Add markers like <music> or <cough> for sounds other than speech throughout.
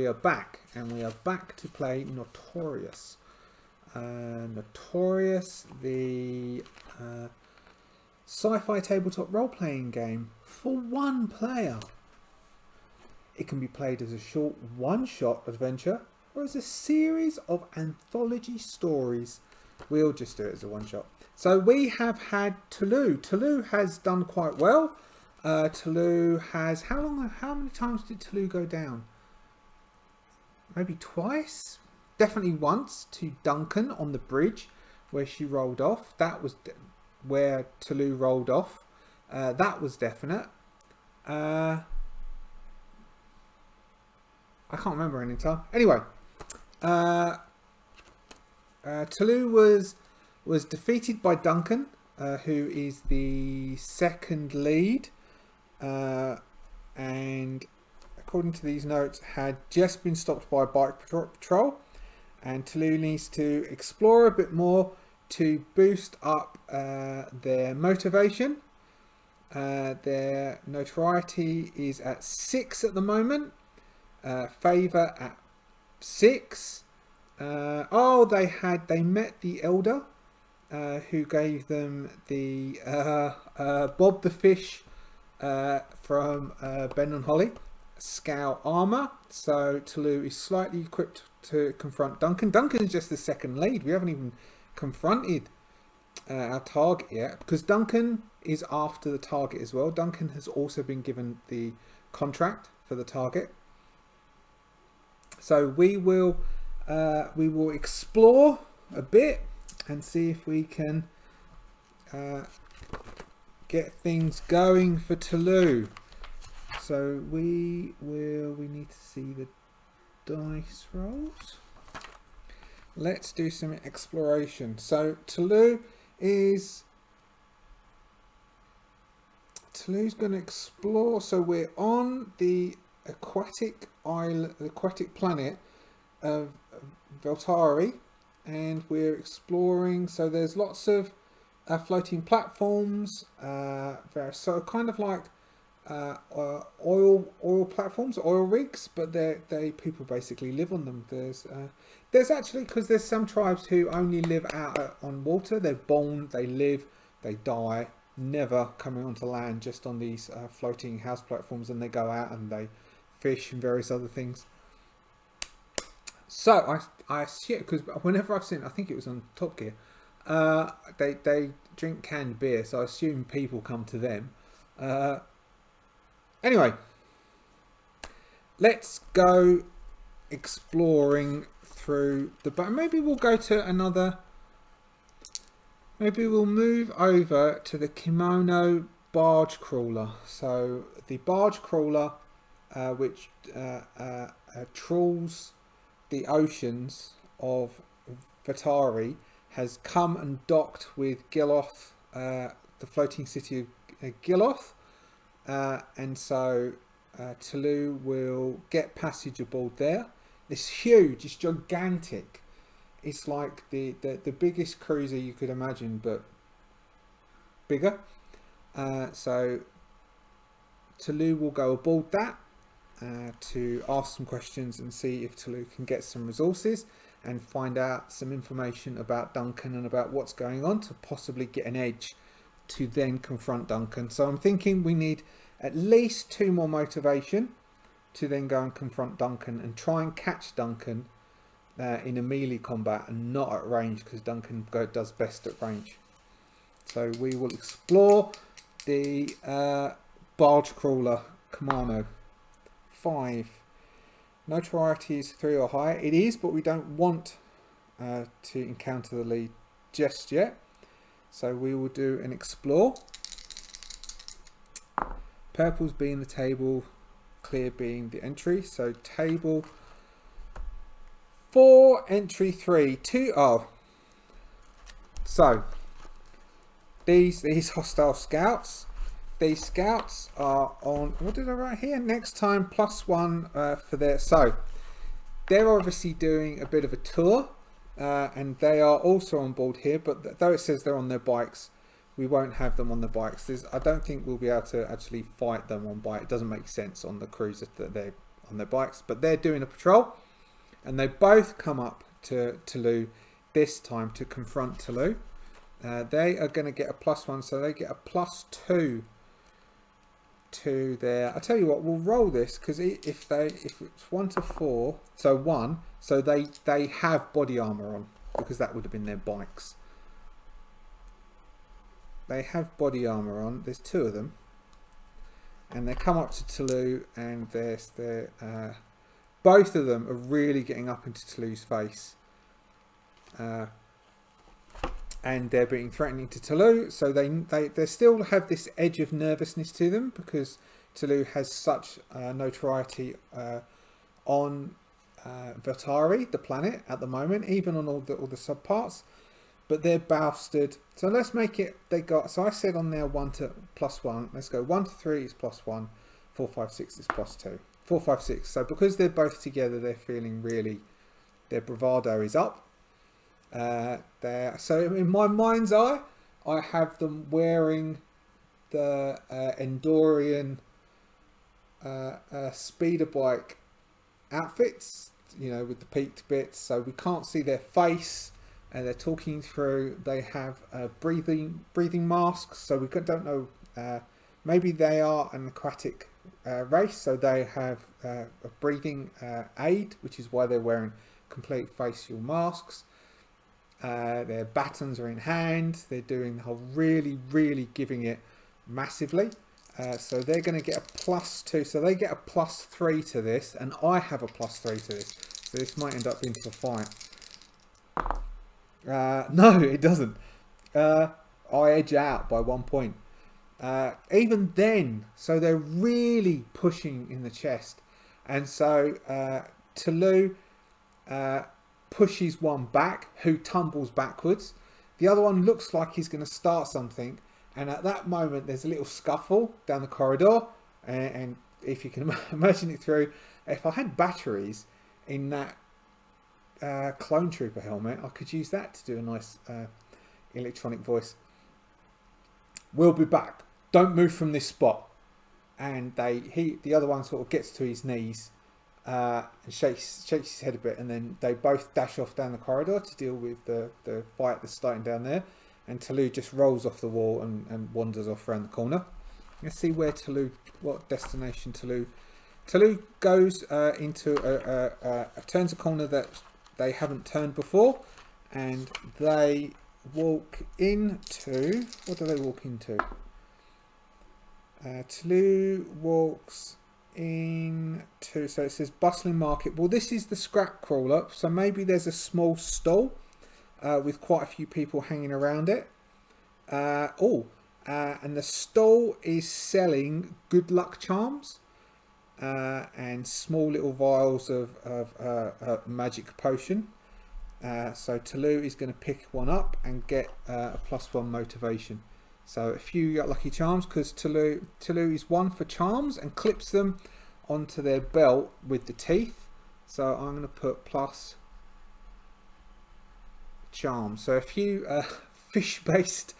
we are back, and we are back to play Notorious. Uh, Notorious, the uh, sci-fi tabletop role-playing game for one player. It can be played as a short one-shot adventure or as a series of anthology stories. We'll just do it as a one-shot. So we have had Toulouse. Toulouse has done quite well. Uh, Toulouse has how long? How many times did Toulouse go down? Maybe twice. Definitely once to Duncan on the bridge where she rolled off. That was where Toulouse rolled off. Uh, that was definite. Uh, I can't remember any time. Anyway, uh, uh, was was defeated by Duncan, uh, who is the second lead, uh, and according to these notes, had just been stopped by a bike patrol, and Toulouse needs to explore a bit more to boost up uh, their motivation. Uh, their notoriety is at six at the moment. Uh, favor at six. Uh, oh, they had they met the elder, uh, who gave them the uh, Bob the Fish from Ben and Holly scout armor. So Toulouse is slightly equipped to confront Duncan. Duncan is just the second lead. We haven't even confronted uh, our target yet because Duncan is after the target as well. Duncan has also been given the contract for the target. So we will uh, we will explore a bit and see if we can uh, get things going for Toulouse. So we will we need to see the dice rolls. Let's do some exploration. So Toulouse is Toulouse going to explore. So we're on the aquatic island, aquatic planet of Veltari, and we're exploring. So there's lots of uh, floating platforms. Uh, so kind of like uh, uh, oil oil platforms, oil rigs, but they they people basically live on them. There's uh, there's actually because there's some tribes who only live out uh, on water. They're born, they live, they die, never coming onto land, just on these uh, floating house platforms, and they go out and they fish and various other things. So I I assume because whenever I've seen, I think it was on Top Gear, uh, they they drink canned beer, so I assume people come to them. Anyway, let's go exploring through the. But maybe we'll go to another. Maybe we'll move over to the kimono barge crawler. So the barge crawler, uh, which uh, uh, uh trawls the oceans of Vatari has come and docked with Giloth, uh, the floating city of uh, Giloth, uh, and so uh, will get passage aboard there. It's huge, it's gigantic. It's like the, the, the biggest cruiser you could imagine, but bigger. Uh, so Toulouse will go aboard that uh, to ask some questions and see if Toulouse can get some resources and find out some information about Duncan and about what's going on to possibly get an edge to then confront Duncan. So I'm thinking we need at least two more motivation to then go and confront Duncan and try and catch Duncan uh, in a melee combat and not at range because Duncan go, does best at range. So we will explore the uh, barge crawler Kamano five. Notoriety is three or higher. It is, but we don't want uh, to encounter the lead just yet. So we will do an explore. Purple's being the table, clear being the entry. So table four, entry three, two. Oh, so these these <laughs> hostile scouts these scouts are on, what did I write here? Next time plus one uh, for their, so they're obviously doing a bit of a tour uh, and they are also on board here, but though it says they're on their bikes, we won't have them on the bikes. There's, I don't think we'll be able to actually fight them on bike. It doesn't make sense on the cruiser that they're on their bikes, but they're doing a patrol, and they both come up to Toulouse this time to confront Toulouse. Uh, they are going to get a plus one, so they get a plus two to there. I tell you what, we'll roll this because if they if it's one to four, so one, so they they have body armor on because that would have been their bikes. They have body armor on. There's two of them, and they come up to Toulouse, and there's they uh, both of them are really getting up into Toulouse's face. Uh, and they're being threatening to Toulouse, so they, they, they still have this edge of nervousness to them because Toulouse has such uh, notoriety uh, on uh, Vatari, the planet, at the moment, even on all the, all the subparts. But they're bastard. So let's make it, they got, so I said on there 1 to plus 1. Let's go 1 to 3 is plus 1, 4, 5, 6 is plus 2. 4, 5, 6. So because they're both together, they're feeling really, their bravado is up uh, there. So in my mind's eye, I have them wearing the uh, Endorian uh, uh, speeder bike outfits, you know, with the peaked bits, so we can't see their face. And they're talking through. They have uh, breathing breathing masks, so we don't know. Uh, maybe they are an aquatic uh, race, so they have uh, a breathing uh, aid, which is why they're wearing complete facial masks. Uh, their batons are in hand. They're doing the whole really, really giving it massively. Uh, so they're going to get a plus two. So they get a plus three to this, and I have a plus three to this. So this might end up into a fight. Uh, <laughs> no, it doesn't. Uh, I edge out by one point. Uh, even then, so they're really pushing in the chest. And so uh, uh, pushes one back who tumbles backwards. The other one looks like he's going to start something. And at that moment, there's a little scuffle down the corridor. And, and if you can <laughs> imagine it through, if I had batteries in that uh, clone trooper helmet, I could use that to do a nice uh, electronic voice. We'll be back. Don't move from this spot. And they, he, the other one sort of gets to his knees uh, and shakes shakes his head a bit, and then they both dash off down the corridor to deal with the, the fight that's starting down there. And Toulouse just rolls off the wall and, and wanders off around the corner. Let's see where Toulouse, what destination Toulouse. Toulouse goes uh, into a, a, a, turns a corner that they haven't turned before, and they walk into. What do they walk into? Uh, Toulouse walks into so it says bustling market. Well this is the scrap crawler so maybe there's a small stall uh, with quite a few people hanging around it. Uh, oh uh, and the stall is selling good luck charms uh, and small little vials of, of uh, magic potion. Uh, so Toulouse is going to pick one up and get a plus one motivation so a few lucky charms because Toulouse, Toulouse is one for charms and clips them onto their belt with the teeth. So I'm going to put plus charms. So a few uh, <laughs> fish-based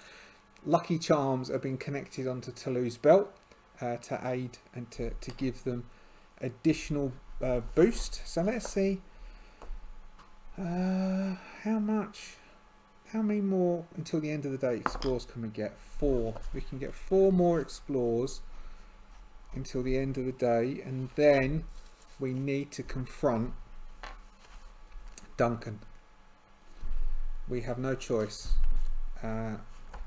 lucky charms have been connected onto Toulouse's belt uh, to aid and to, to give them additional uh, boost. So let's see uh, how much how many more until the end of the day explores can we get? Four. We can get four more explores until the end of the day and then we need to confront Duncan. We have no choice. Uh,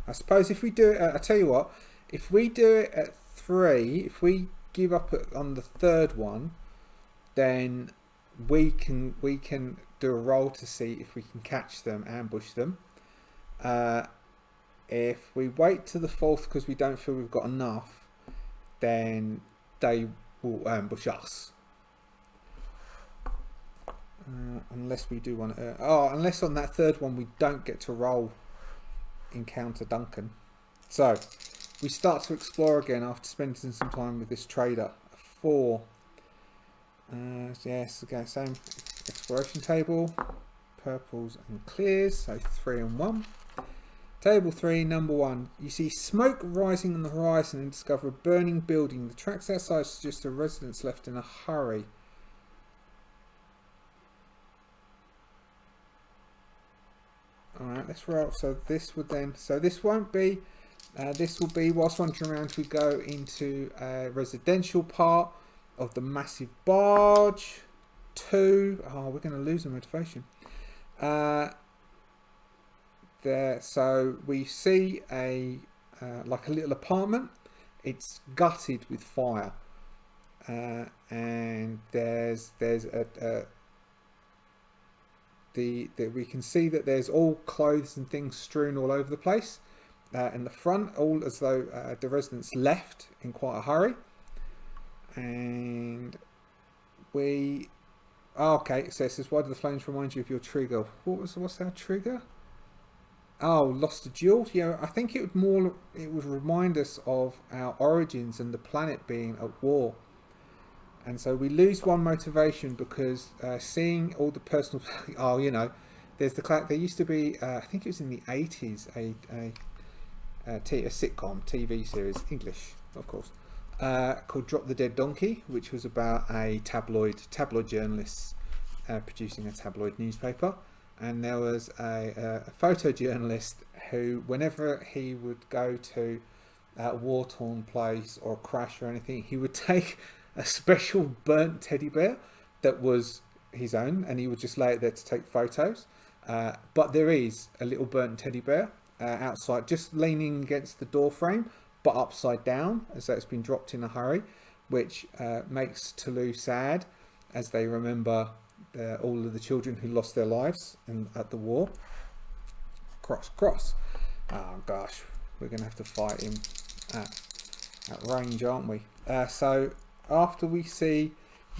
I suppose if we do it, I tell you what, if we do it at three, if we give up on the third one, then we can we can do a roll to see if we can catch them, ambush them. Uh, if we wait to the fourth because we don't feel we've got enough, then they will ambush us. Uh, unless we do one. Uh, oh, unless on that third one we don't get to roll encounter Duncan. So, we start to explore again after spending some time with this trader. Four. Uh, yes, again, same exploration table. Purples and clears, so three and one. Table 3, number 1. You see smoke rising on the horizon and discover a burning building. The tracks outside suggest the residents left in a hurry. Alright, let's roll. So this would then, so this won't be, uh, this will be whilst wandering around we go into a residential part of the massive barge. Two, oh, we're going to lose the motivation. Uh, there, so we see a, uh, like a little apartment. It's gutted with fire. Uh, and there's there's a, a the, the we can see that there's all clothes and things strewn all over the place. Uh, in the front all as though uh, the residents left in quite a hurry. And we oh, okay so it says why do the flames remind you of your trigger? What was what's our trigger oh lost a jewel. Yeah i think it would more it would remind us of our origins and the planet being at war. And so we lose one motivation because uh, seeing all the personal <laughs> oh you know there's the there used to be uh, I think it was in the 80s a, a, a, t- a sitcom TV series English of course uh, called Drop the Dead Donkey which was about a tabloid tabloid journalist uh, producing a tabloid newspaper and there was a, a photojournalist who whenever he would go to a war-torn place or a crash or anything he would <laughs> take a special burnt teddy bear that was his own and he would just lay it there to take photos. Uh, but there is a little burnt teddy bear uh, outside, just leaning against the door frame, but upside down, as though it's been dropped in a hurry, which uh, makes Toulouse sad as they remember all of the children who lost their lives in, at the war. Cross, cross. Oh gosh, we're going to have to fight him at, at range, aren't we? Uh, so after we see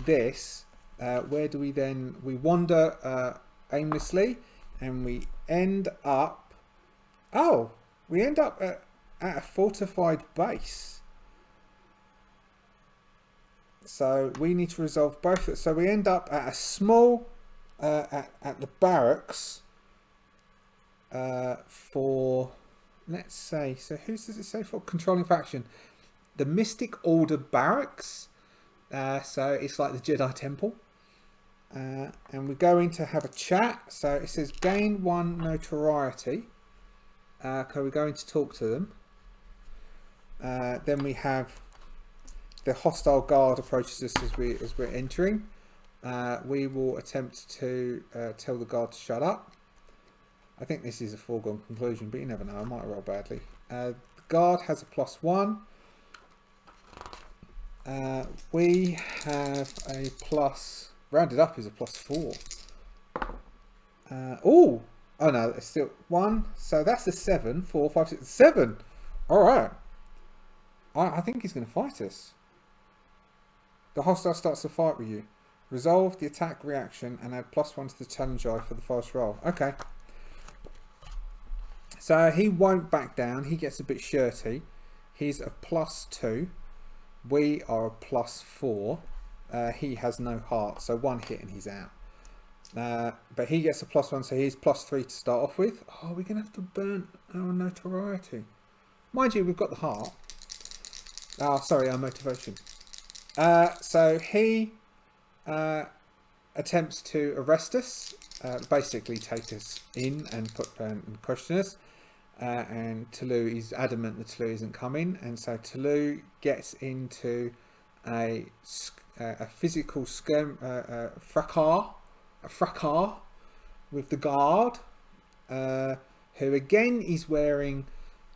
this, uh, where do we then, we wander uh, aimlessly and we end up, oh, we end up at, at a fortified base. So we need to resolve both. So we end up at a small, uh, at, at the barracks uh, for, let's say, so who does it say for? Controlling faction. The Mystic Order Barracks uh, so it's like the Jedi Temple. Uh, and we're going to have a chat. So it says gain one notoriety. Uh, okay, we're going to talk to them. Uh, then we have the hostile guard approaches us as we as we're entering. Uh, we will attempt to uh, tell the guard to shut up. I think this is a foregone conclusion, but you never know. I might roll badly. Uh, the guard has a plus one. Uh, we have a plus, rounded up is a plus four. Oh, oh no, it's still one. So that's a seven, four, five, six, seven. All right. I think he's going to fight us. The hostile starts to fight with you. Resolve the attack reaction and add plus one to the challenge die for the first roll. Okay. So he won't back down. He gets a bit shirty. He's a plus two. We are a plus four. Uh, he has no heart, so one hit and he's out. Uh, but he gets a plus one, so he's plus three to start off with. Oh, we're going to have to burn our notoriety. Mind you, we've got the heart. Oh, sorry, our motivation. Uh, so he uh, attempts to arrest us, uh, basically take us in and put um, and question us. Uh, and Toulouse is adamant that Toulouse isn't coming, and so Toulouse gets into a a physical uh, uh, fracas, a fracas with the guard, uh, who again is wearing,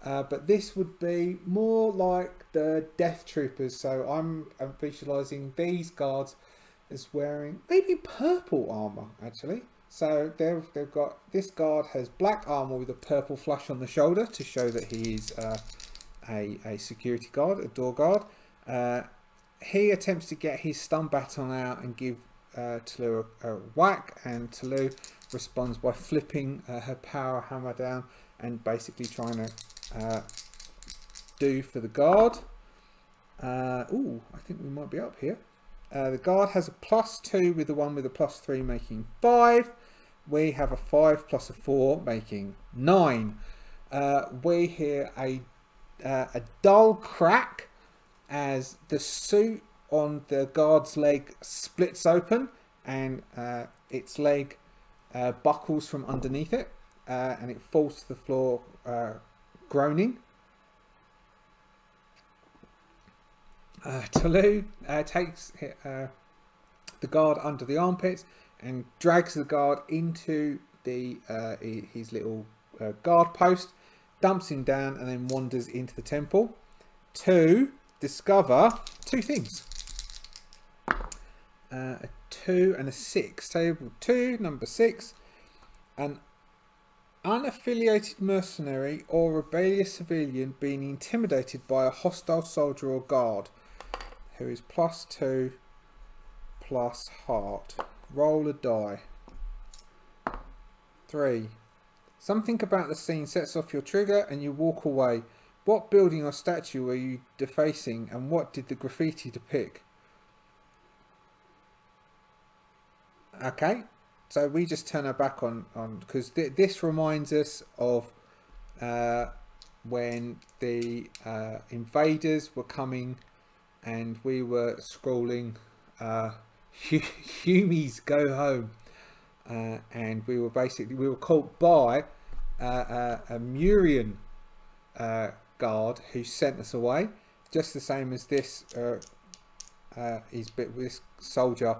uh, but this would be more like the Death Troopers. So I'm, I'm visualizing these guards as wearing maybe purple armor actually. So they've, they've got, this guard has black armor with a purple flash on the shoulder to show that he is uh, a, a security guard, a door guard. Uh, he attempts to get his stun baton out and give uh, Toulouse a, a, whack and Toulouse responds by flipping uh, her power hammer down and basically trying to uh, do for the guard. Uh, oh, I think we might be up here. Uh, the guard has a plus 2 with the one with a plus 3 making 5. We have a 5 plus a 4 making 9. Uh, we hear a, uh, a dull crack as the suit on the guard's leg splits open and uh, its leg uh, buckles from underneath it. and it falls to the floor groaning. Uh, uh, takes uh, the guard under the armpits and drags the guard into the uh, his little uh, guard post, dumps him down, and then wanders into the temple to discover two things. Uh, a two and a six. Table two, number six. An unaffiliated mercenary or rebellious civilian being intimidated by a hostile soldier or guard who is plus two plus heart. Roll a die. Three. Something about the scene sets off your trigger and you walk away. What building or statue were you defacing and what did the graffiti depict? Okay, so we just turn our back on on because th this reminds us of uh, when the uh, invaders were coming and we were scrolling uh, <laughs> Humies go home uh, and we were basically we were caught by uh, a Murian uh, guard who sent us away just the same as this uh, uh, is this soldier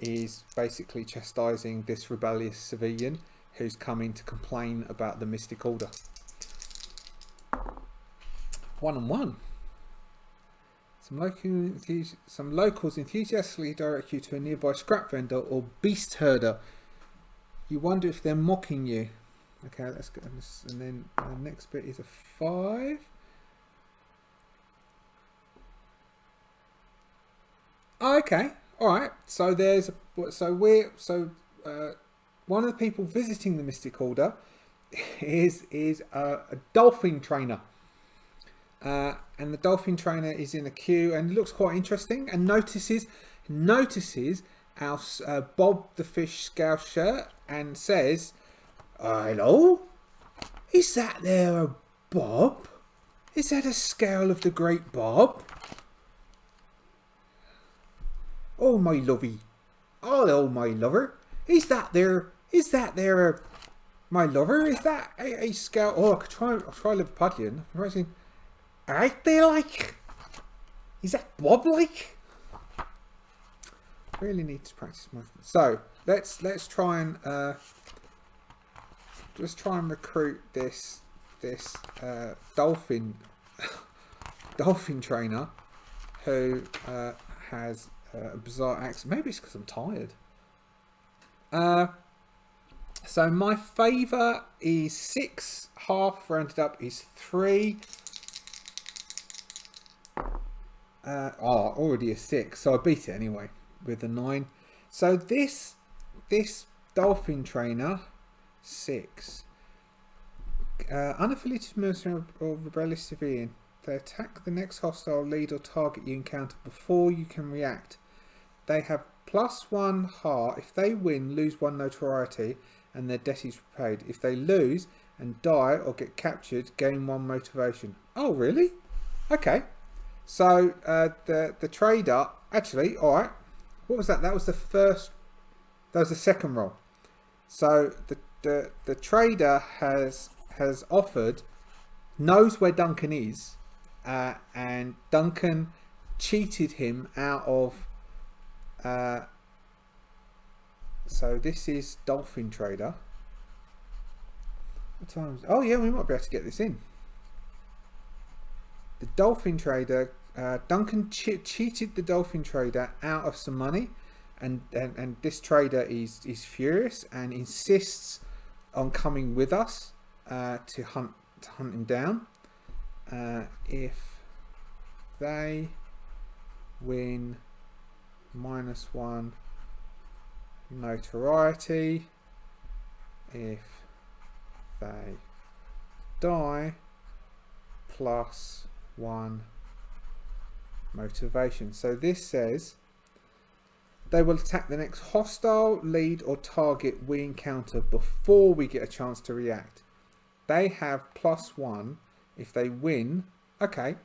is basically chastising this rebellious civilian who's coming to complain about the Mystic Order. One on one. Some, local some locals enthusiastically direct you to a nearby scrap vendor or beast herder. You wonder if they're mocking you. Okay, let's go. And then the next bit is a five. Okay, all right. So there's so we're so uh, one of the people visiting the Mystic Order <laughs> is is a, a dolphin trainer. Uh, and the dolphin trainer is in a queue and looks quite interesting and notices notices our uh, Bob the Fish Scouse shirt and says, "Hello, is that there a Bob? Is that a scale of the Great Bob?" Oh, my lovey. Hello, my lover. Is that there? Is that there? My lover? Is that a, a scout? Oh, I could try. I'll try Liverpudlian. Aren't they like? Is that Bob like? Really need to practice my. So let's let's try and uh, let's try and recruit this this uh, dolphin <laughs> dolphin trainer who uh, has uh, a bizarre accent. Maybe it's because I'm tired. Uh, so my favour is six. Half rounded up is three. Uh, oh, already a six. So I beat it anyway with a nine. So this this dolphin trainer six. Uh, unaffiliated mercenary or rebellious civilian. They attack the next hostile lead or target you encounter before you can react. They have plus one heart. If they win, lose one notoriety and their debt is repaid. If they lose and die or get captured, gain one motivation. Oh, really? Okay. So uh, the the trader actually, all right. What was that? That was the first. That was the second roll. So the the the trader has has offered, knows where Duncan is, uh, and Duncan cheated him out of uh, so this is Dolphin Trader. What times? Oh yeah, we might be able to get this in. The Dolphin Trader, uh, Duncan che cheated the Dolphin Trader out of some money, and and, and this trader is is furious and insists on coming with us uh, to hunt to hunt him down. Uh, if they win minus one notoriety if they die plus one motivation. So this says they will attack the next hostile, lead or target we encounter before we get a chance to react. They have plus one. If they win, okay.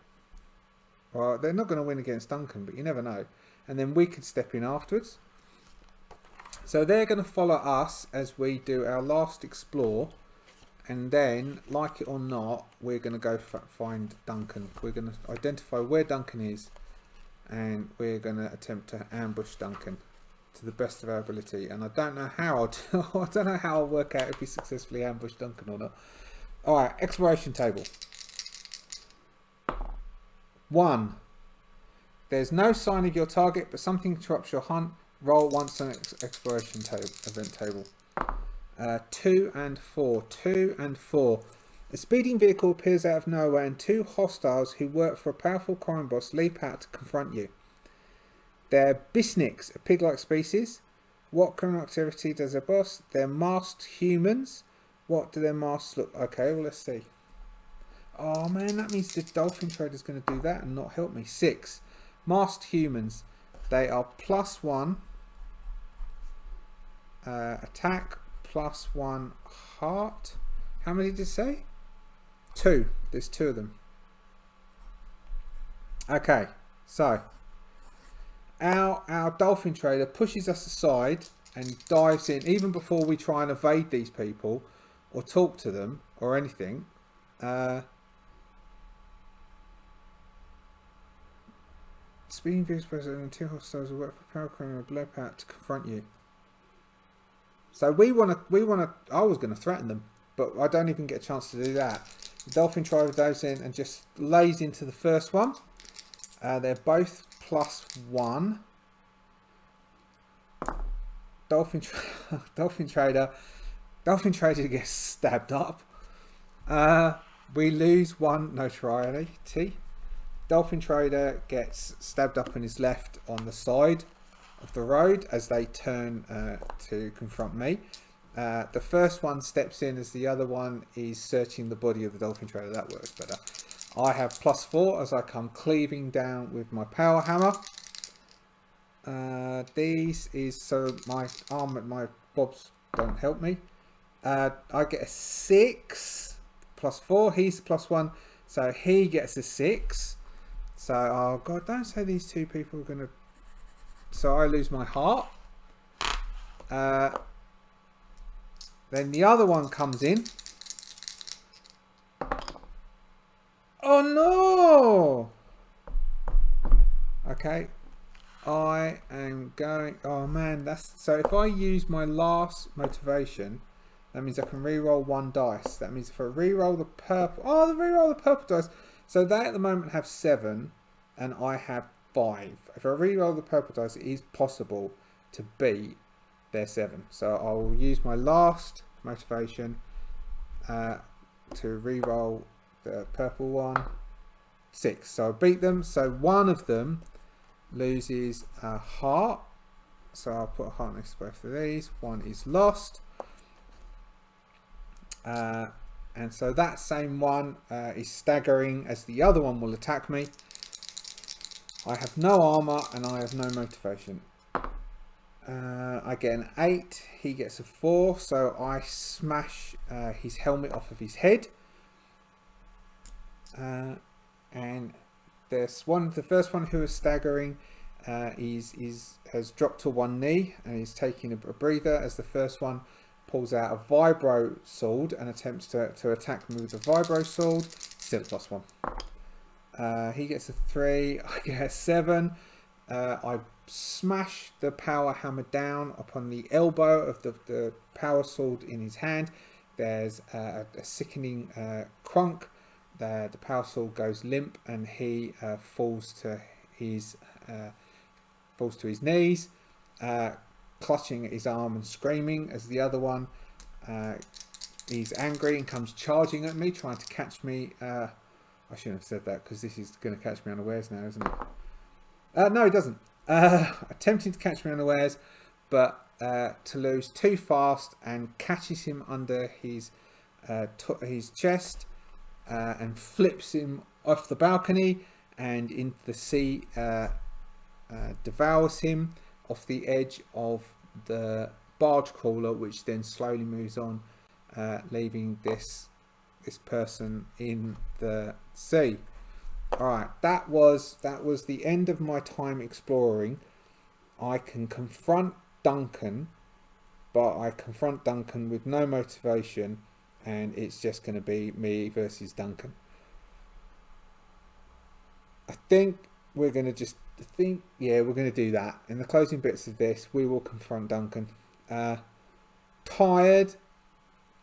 Well, they're not going to win against Duncan, but you never know and then we could step in afterwards. So they're going to follow us as we do our last explore and then, like it or not, we're going to go find Duncan. We're going to identify where Duncan is, and we're going to attempt to ambush Duncan to the best of our ability. And I don't know how. I'll <laughs> I don't know how I'll work out if we successfully ambush Duncan or not. All right, exploration table. One. There's no sign of your target, but something interrupts your hunt. Roll once on ex exploration table, event table. Uh, two and four. Two and four. A speeding vehicle appears out of nowhere and two hostiles who work for a powerful crime boss leap out to confront you. They're Bisniks, a pig-like species. What criminal activity does a boss? They're masked humans. What do their masks look? Like okay, well let's see. Oh man, that means the dolphin trader's going to do that and not help me. Six. Masked humans. They are plus one uh, attack, plus one heart. How many did it say? Two. There's two of them. Okay, so our our dolphin trader pushes us aside and dives in even before we try and evade these people or talk to them or anything. Uh, speeding vehicles present and two hostiles will work for power crane and blow out to confront you. So we want to, we want to, I was going to threaten them, but I don't even get a chance to do that. The Dolphin Tribe goes in and just lays into the first one. Uh, they're both plus one. Dolphin, tra <laughs> Dolphin Trader, Dolphin Trader gets stabbed up. Uh, we lose one notoriety. Dolphin Trader gets stabbed up and is left on the side of the road as they turn uh, to confront me. Uh, the first one steps in as the other one is searching the body of the dolphin trader. That works better. I have plus four as I come cleaving down with my power hammer. Uh, these is so my arm and my bobs don't help me. Uh, I get a six plus four. He's plus one, so he gets a six. So oh god, don't say these two people are going to so I lose my heart. Uh, then the other one comes in. Oh no! Okay. I am going... Oh man, that's... So if I use my last motivation, that means I can re-roll one dice. That means if I re-roll the purple... Oh, the re-roll the purple dice. So they at the moment have seven, and I have five. If I re-roll the purple dice, it is possible to beat their seven. So I will use my last motivation uh, to re-roll the purple one. Six. So I beat them. So one of them loses a heart. So I'll put a heart next to both of these. One is lost. Uh, and so that same one uh, is staggering as the other one will attack me. I have no armor and I have no motivation. Uh, I get an 8, he gets a 4, so I smash uh, his helmet off of his head. Uh, and there's one, the first one who is staggering uh, is, is, has dropped to one knee and is taking a, breather as the first one pulls out a vibro sword and attempts to, to attack me with a vibro sword. Still plus one. Uh, he gets a three. <laughs> I get a seven. Uh, I smash the power hammer down upon the elbow of the, the power sword in his hand. There's a, a sickening uh, crunk. The, the power sword goes limp and he uh, falls to his uh, falls to his knees, uh, clutching at his arm and screaming as the other one he's angry and comes charging at me, trying to catch me I shouldn't have said that because this is going to catch me unawares now, isn't it? Uh, no, he doesn't. Uh, <laughs> attempting to catch me unawares, but uh, Toulouse too fast and catches him under his uh, his chest uh, and flips him off the balcony and into the sea, uh, devours him off the edge of the barge crawler, which then slowly moves on, uh, leaving this this person in the sea. Alright, that was that was the end of my time exploring. I can confront Duncan, but I confront Duncan with no motivation and it's just going to be me versus Duncan. I think we're going to just think, yeah, we're going to do that. In the closing bits of this, we will confront Duncan. Uh, tired,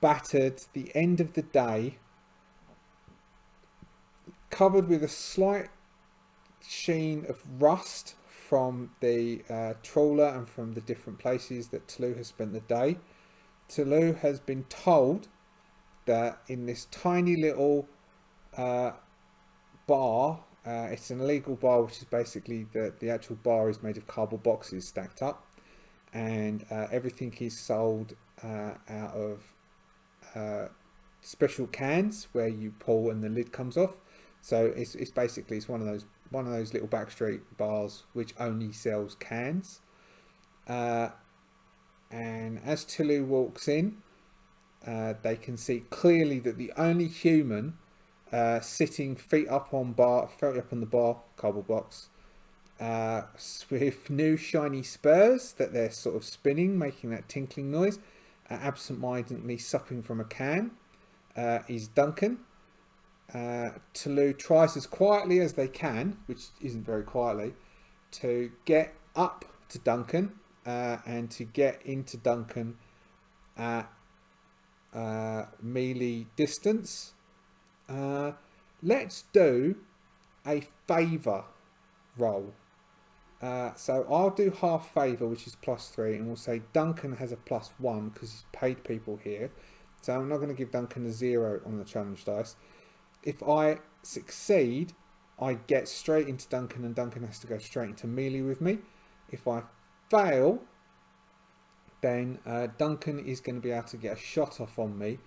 battered, the end of the day, covered with a slight sheen of rust from the uh, trawler and from the different places that Tolu has spent the day. Tolu has been told that in this tiny little uh, bar, uh, it's an illegal bar, which is basically the, the actual bar is made of cardboard boxes stacked up, and uh, everything is sold uh, out of uh, special cans where you pull and the lid comes off. So it's, it's basically it's one of those one of those little backstreet bars which only sells cans. Uh, and as Tolu walks in, uh, they can see clearly that the only human uh, sitting feet up on bar, feet up on the bar, cardboard box, uh, with new shiny spurs that they're sort of spinning, making that tinkling noise, uh, absent-mindedly supping from a can, uh, is Duncan. Uh, Tolu tries as quietly as they can, which isn't very quietly, to get up to Duncan uh, and to get into Duncan at uh, melee distance. Uh, let's do a favour roll. Uh, so I'll do half favour, which is plus three, and we'll say Duncan has a plus one because he's paid people here. So I'm not going to give Duncan a zero on the challenge dice. If I succeed, I get straight into Duncan, and Duncan has to go straight into melee with me. If I fail, then uh, Duncan is going to be able to get a shot off on me,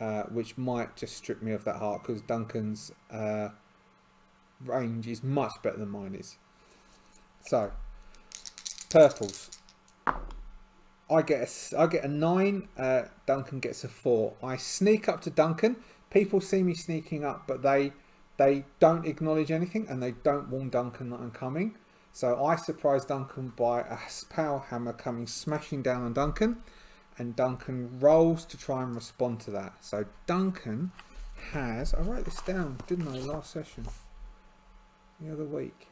uh, which might just strip me of that heart because Duncan's uh, range is much better than mine is. So, purples. I get a, I get a nine. Uh, Duncan gets a four. I sneak up to Duncan. People see me sneaking up, but they they don't acknowledge anything and they don't warn Duncan that I'm coming. So I surprise Duncan by a power hammer coming smashing down on Duncan and Duncan rolls to try and respond to that. So Duncan has, I wrote this down, didn't I, last session, the other week.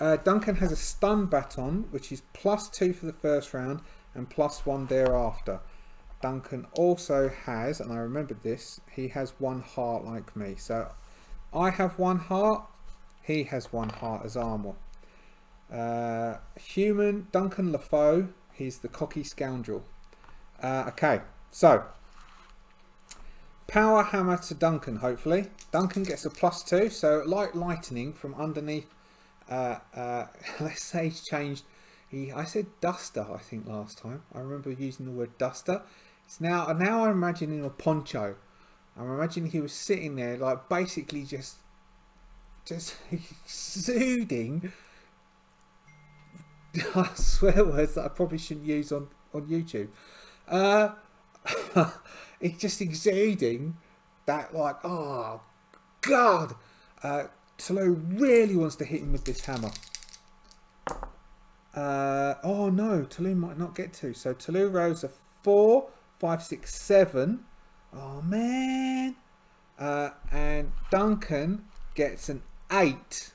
Uh, Duncan has a stun baton, which is plus two for the first round and plus one thereafter. Duncan also has, and I remembered this, he has one heart like me. So I have one heart, he has one heart as armour. Uh, human Duncan LaFoe. He's the cocky scoundrel. Uh, okay, so power hammer to Duncan. Hopefully, Duncan gets a plus two. So like lightning from underneath. Uh, uh, <laughs> let's say he's changed. He, I said duster. I think last time. I remember using the word duster. It's now now I'm imagining a poncho. I'm imagining he was sitting there like basically just just <laughs> I <laughs> swear words that I probably shouldn't use on on YouTube. Uh, <laughs> it's just exuding that like oh god. Uh, really wants to hit him with this hammer. Uh, oh no, Tolu might not get to. So Tolu rolls a four, five, six, seven. Oh man. Uh, and Duncan gets an 8.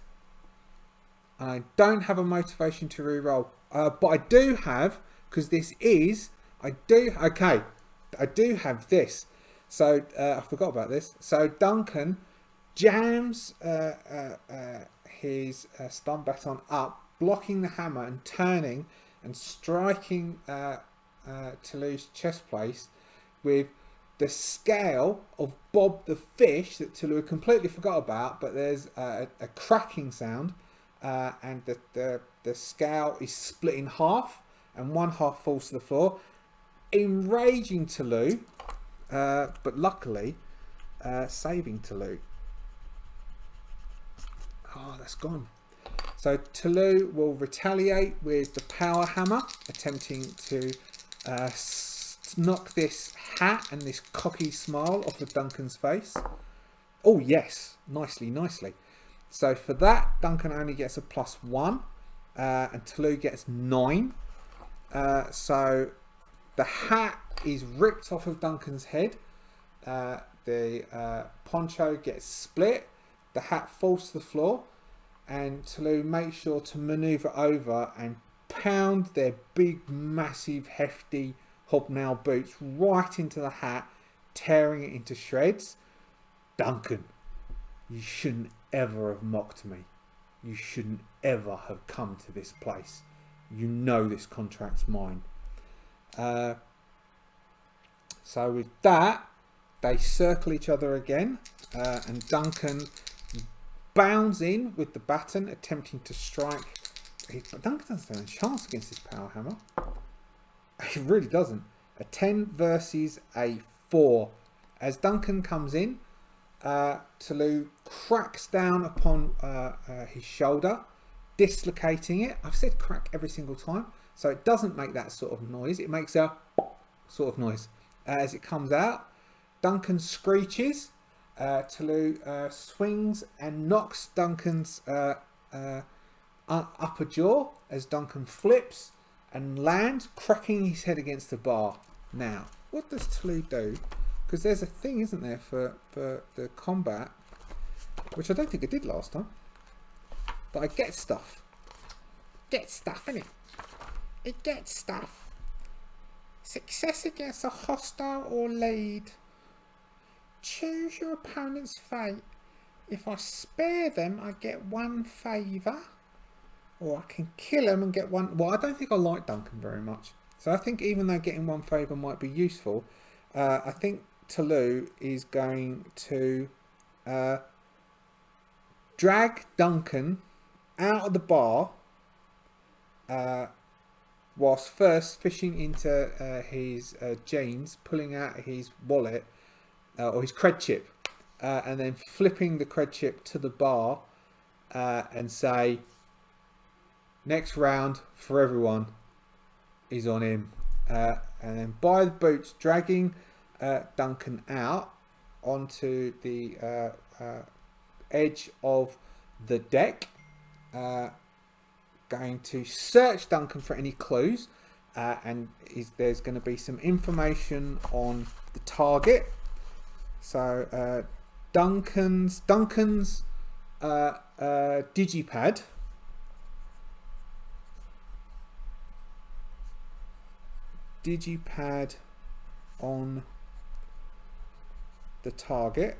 And I don't have a motivation to re-roll. Uh, but I do have, because this is, I do, okay, I do have this. So uh, I forgot about this. So Duncan jams uh, uh, uh his uh, stun baton up, blocking the hammer and turning and striking uh, Tolu's chest place with the scale of Bob the fish that Tolu completely forgot about, but there's a, a cracking sound, uh, and the, the, the scale is split in half, and one half falls to the floor, enraging Tolu, uh, but luckily uh, saving Tolu. Oh, that's gone. So Tolu will retaliate with the power hammer, attempting to uh, knock this hat and this cocky smile off of Duncan's face. Oh, yes. Nicely, nicely. So for that, Duncan only gets a plus one. Uh, and Tolu gets nine. Uh, so The hat is ripped off of Duncan's head. Uh, the uh, poncho gets split. The hat falls to the floor. And Talou makes sure to maneuver over and pound their big, massive, hefty hobnail boots right into the hat, tearing it into shreds. Duncan, you shouldn't ever have mocked me. You shouldn't ever have come to this place. You know this contract's mine. Uh, so with that, they circle each other again, uh, and Duncan bounds in with the baton, attempting to strike. But Duncan doesn't have a chance against this power hammer. <laughs> He really doesn't. A 10 versus a 4. As Duncan comes in, uh, Talou cracks down upon uh, uh, his shoulder, dislocating it. I've said crack every single time, so it doesn't make that sort of noise. It makes a sort of noise as it comes out. Duncan screeches. Uh, Talou uh, swings and knocks Duncan's uh, uh, upper jaw as Duncan flips and lands, cracking his head against the bar. Now, what does Talou do? Because there's a thing, isn't there, for, for the combat, which I don't think I did last time. But I get stuff. Get stuff, innit? It gets stuff. Success against a hostile or lead. Choose your opponent's fate. If I spare them, I get one favour. Or I can kill them and get one... Well, I don't think I like Duncan very much. So I think even though getting one favour might be useful, uh, I think Talou is going to uh, drag Duncan out of the bar uh, whilst first fishing into uh, his uh, jeans, pulling out his wallet uh, or his cred chip, uh, and then flipping the cred chip to the bar and say, next round for everyone is on him. and then by the boots, dragging uh, Duncan out onto the uh, uh, edge of the deck. Going to search Duncan for any clues and is, there's going to be some information on the target. So Duncan's Duncan's digipad digipad on the target,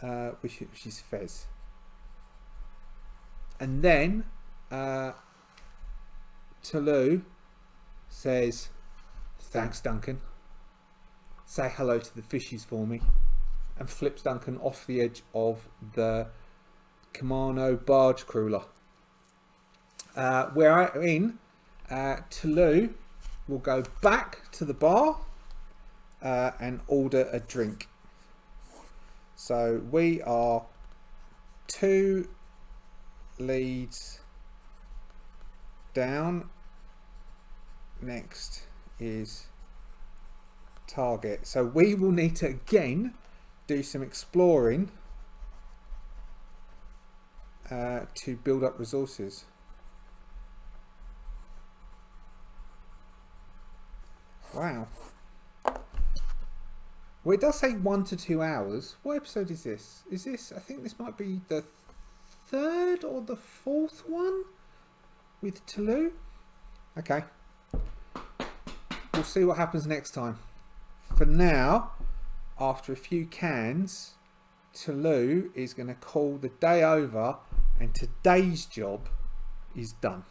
uh, which, which is Fez. And then uh, says, thanks Duncan. Say hello to the fishies for me. And flips Duncan off the edge of the Kimono barge crawler. Uh, we're in, uh, will go back to the bar uh, and order a drink. So we are two leads down. Next is target. So we will need to again do some exploring uh, to build up resources. Wow. Well, it does say one to two hours. What episode is this? Is this, I think this might be the third or the fourth one with Talou. Okay. We'll see what happens next time. For now, after a few cans, Talou is going to call the day over and today's job is done.